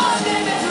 I'll never